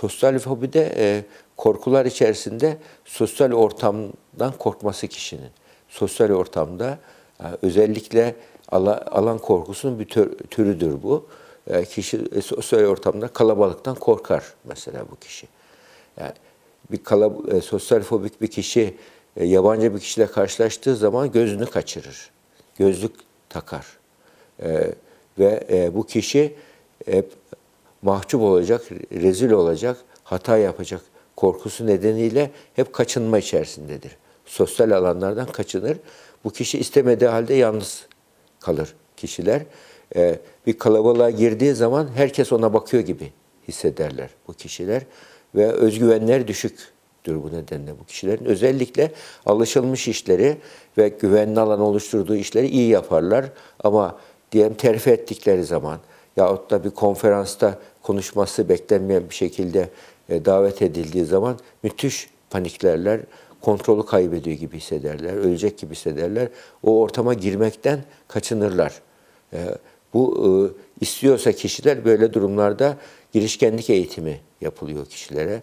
Sosyal fobi de e, korkular içerisinde sosyal ortamdan korkması kişinin. Sosyal ortamda e, özellikle ala- alan korkusunun bir tür- türüdür bu. E, kişi e, sosyal ortamda kalabalıktan korkar mesela bu kişi. Yani bir kalab- e, sosyal fobik bir kişi e, yabancı bir kişiyle karşılaştığı zaman gözünü kaçırır. Gözlük takar. E, ve e, bu kişi hep mahcup olacak, rezil olacak, hata yapacak korkusu nedeniyle hep kaçınma içerisindedir. Sosyal alanlardan kaçınır. Bu kişi istemediği halde yalnız kalır kişiler. Ee, bir kalabalığa girdiği zaman herkes ona bakıyor gibi hissederler bu kişiler. Ve özgüvenleri düşüktür bu nedenle bu kişilerin. Özellikle alışılmış işleri ve güvenli alan oluşturduğu işleri iyi yaparlar. Ama diyelim terfi ettikleri zaman yahut da bir konferansta konuşması beklenmeyen bir şekilde e, davet edildiği zaman müthiş paniklerler, kontrolü kaybediyor gibi hissederler, ölecek gibi hissederler. O ortama girmekten kaçınırlar. E, Bu e, istiyorsa kişiler böyle durumlarda girişkenlik eğitimi yapılıyor kişilere.